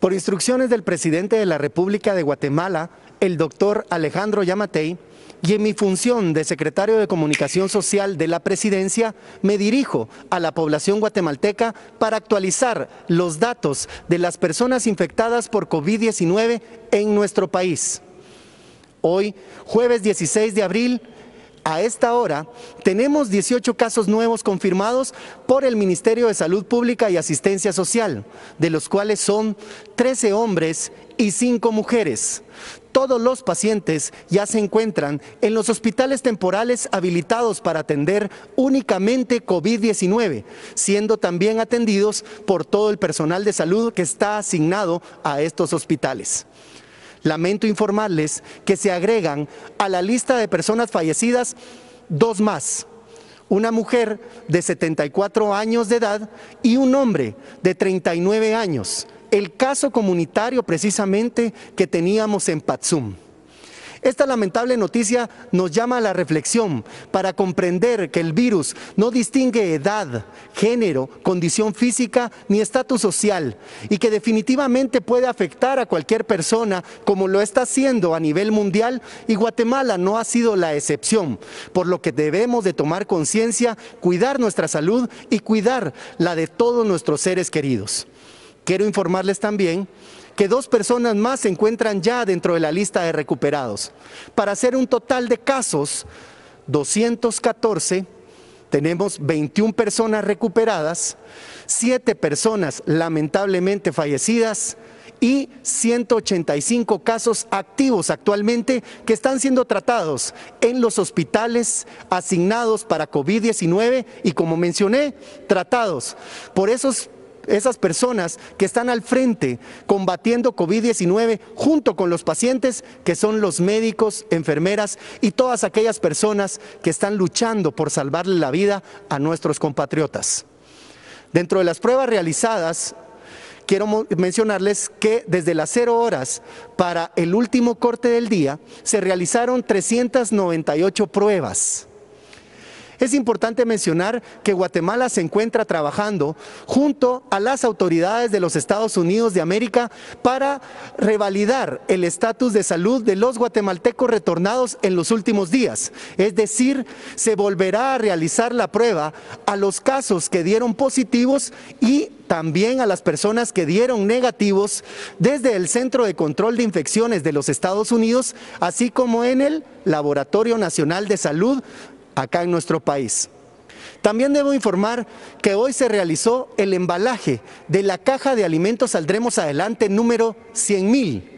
Por instrucciones del presidente de la República de Guatemala, el doctor Alejandro Yamatei, y en mi función de secretario de Comunicación Social de la Presidencia, me dirijo a la población guatemalteca para actualizar los datos de las personas infectadas por COVID-19 en nuestro país. Hoy, jueves 16 de abril, a esta hora tenemos 18 casos nuevos confirmados por el Ministerio de Salud Pública y Asistencia Social, de los cuales son 13 hombres y 5 mujeres. Todos los pacientes ya se encuentran en los hospitales temporales habilitados para atender únicamente COVID-19, siendo también atendidos por todo el personal de salud que está asignado a estos hospitales. Lamento informarles que se agregan a la lista de personas fallecidas dos más, una mujer de 74 años de edad y un hombre de 39 años, el caso comunitario precisamente que teníamos en Patsum. Esta lamentable noticia nos llama a la reflexión para comprender que el virus no distingue edad, género, condición física ni estatus social y que definitivamente puede afectar a cualquier persona como lo está haciendo a nivel mundial y Guatemala no ha sido la excepción, por lo que debemos de tomar conciencia, cuidar nuestra salud y cuidar la de todos nuestros seres queridos. Quiero informarles también que dos personas más se encuentran ya dentro de la lista de recuperados. Para hacer un total de casos, 214, tenemos 21 personas recuperadas, 7 personas lamentablemente fallecidas y 185 casos activos actualmente que están siendo tratados en los hospitales asignados para COVID-19 y como mencioné, tratados por esos esas personas que están al frente combatiendo COVID-19 junto con los pacientes que son los médicos, enfermeras y todas aquellas personas que están luchando por salvarle la vida a nuestros compatriotas. Dentro de las pruebas realizadas, quiero mencionarles que desde las 0 horas para el último corte del día se realizaron 398 pruebas. Es importante mencionar que Guatemala se encuentra trabajando junto a las autoridades de los Estados Unidos de América para revalidar el estatus de salud de los guatemaltecos retornados en los últimos días. Es decir, se volverá a realizar la prueba a los casos que dieron positivos y también a las personas que dieron negativos desde el Centro de Control de Infecciones de los Estados Unidos, así como en el Laboratorio Nacional de Salud acá en nuestro país. También debo informar que hoy se realizó el embalaje de la caja de alimentos Saldremos Adelante número 100 mil.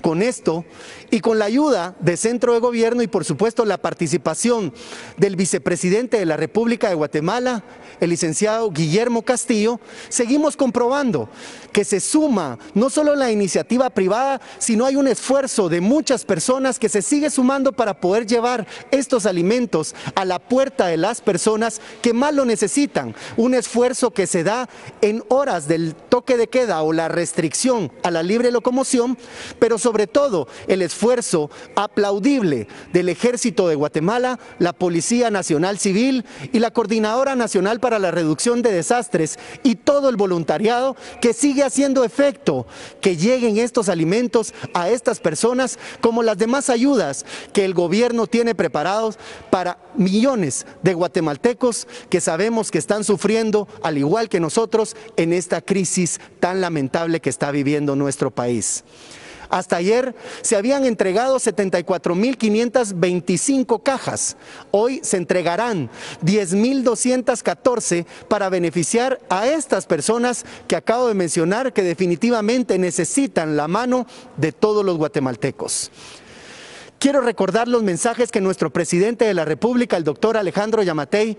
Con esto y con la ayuda del Centro de Gobierno y por supuesto la participación del vicepresidente de la República de Guatemala, el licenciado Guillermo Castillo, seguimos comprobando que se suma no solo la iniciativa privada, sino hay un esfuerzo de muchas personas que se sigue sumando para poder llevar estos alimentos a la puerta de las personas que más lo necesitan. Un esfuerzo que se da en horas del toque de queda o la restricción a la libre locomoción, pero sobre todo el esfuerzo aplaudible del Ejército de Guatemala, la Policía Nacional Civil y la Coordinadora Nacional para la Reducción de Desastres y todo el voluntariado que sigue haciendo efecto que lleguen estos alimentos a estas personas como las demás ayudas que el gobierno tiene preparados para millones de guatemaltecos que sabemos que están sufriendo, al igual que nosotros, en esta crisis tan lamentable que está viviendo nuestro país. Hasta ayer se habían entregado 74.525 cajas. Hoy se entregarán 10.214 para beneficiar a estas personas que acabo de mencionar que definitivamente necesitan la mano de todos los guatemaltecos. Quiero recordar los mensajes que nuestro presidente de la República, el doctor Alejandro Yamatei,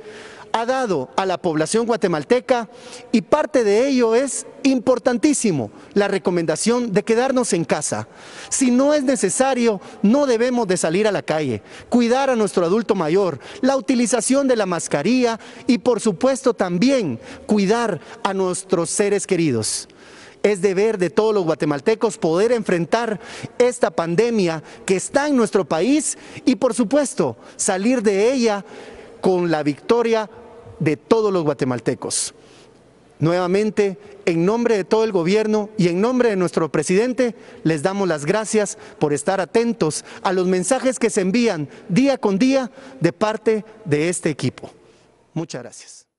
ha dado a la población guatemalteca y parte de ello es importantísimo, la recomendación de quedarnos en casa. Si no es necesario, no debemos de salir a la calle, cuidar a nuestro adulto mayor, la utilización de la mascarilla y por supuesto también cuidar a nuestros seres queridos. Es deber de todos los guatemaltecos poder enfrentar esta pandemia que está en nuestro país y por supuesto salir de ella con la victoria de todos los guatemaltecos. Nuevamente, en nombre de todo el gobierno y en nombre de nuestro presidente, les damos las gracias por estar atentos a los mensajes que se envían día con día de parte de este equipo. Muchas gracias.